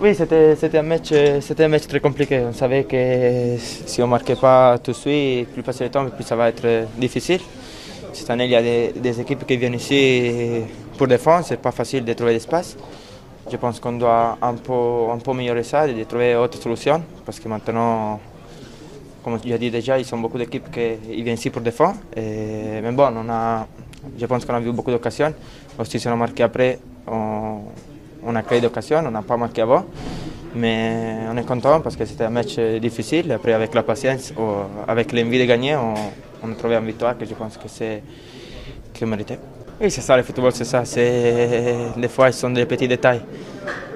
Oui, c'était un, match, très compliqué. On savait que si on ne marquait pas tout de suite, plus passer le temps, plus ça va être difficile. Cette année, il y a des, équipes qui viennent ici pour défendre. Ce n'est pas facile de trouver l'espace. Je pense qu'on doit un peu, améliorer ça, de trouver autre solution. Parce que maintenant, comme je l'ai dit déjà, ils sont beaucoup d'équipes qui viennent ici pour défendre. mais bon, je pense qu'on a vu beaucoup d'occasions. Aussi, si on a marqué après, on, on a créé d'occasions, on n'a pas marqué avant. Mais on est content parce que c'était un match difficile. Après, avec la patience, avec l'envie de gagner, on, a trouvé une victoire que je pense que c'est que méritait. Oui, c'est ça, le football, c'est ça. Des fois, ce sont des petits détails.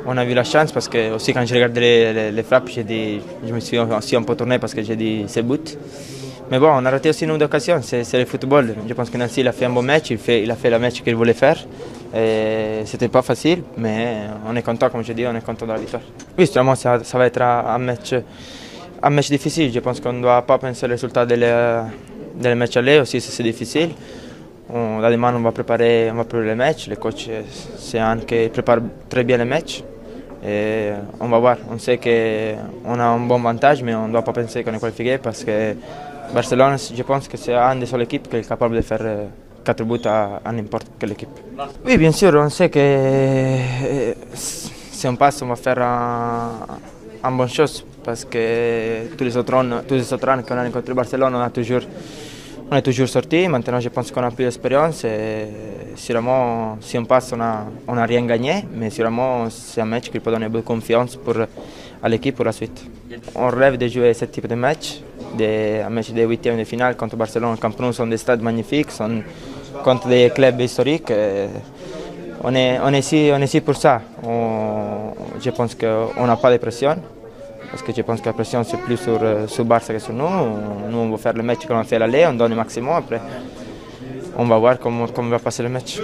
On a vu la chance parce que aussi quand je regardais les, frappes, je me suis aussi un peu tourné parce que j'ai dit c'est but. Mais bon, on a raté aussi une occasion, c'est le football. Je pense que Nancy il a fait un bon match, il, fait, il a fait le match qu'il voulait faire. C'était pas facile, mais on est content, comme je dis, on est content de la victoire. Oui, sûrement, ça, ça va être un match, un match difficile. Je pense qu'on ne doit pas penser au résultat des de matchs aller, aussi c'est difficile. On, la demain, on va préparer, on va préparer le match. Le coach, c'est un qui prépare très bien les matchs. Et on va voir. On sait qu'on a un bon avantage, mais on ne doit pas penser qu'on est qualifié parce que Barcelone, je pense que c'est une des seules équipes qui est capable de faire 4 buts à, n'importe quelle équipe. Oui, bien sûr, on sait que si on passe, on va faire un, une bonne chose parce que tous les autres tous les autres qu'on a rencontré Barcelone, on a toujours on est toujours sorti. Maintenant, je pense qu'on a plus d'expérience. Sûrement, si on passe, on n'a rien gagné, mais sûrement, c'est un match qui peut donner beaucoup de confiance pour, à l'équipe pour la suite. On rêve de jouer ce type de match, de, un match de huitième de finale contre Barcelone. Camp Nou sont des stades magnifiques, sont contre des clubs historiques. On est, on est, ici, on est pour ça. Je pense qu'on n'a pas de pression parce que je pense que la pression c'est plus sur, euh, sur Barça que sur nous. Nous on va faire le match qu'on a fait l'aller, on donne le maximum, après on va voir comment, comment va passer le match.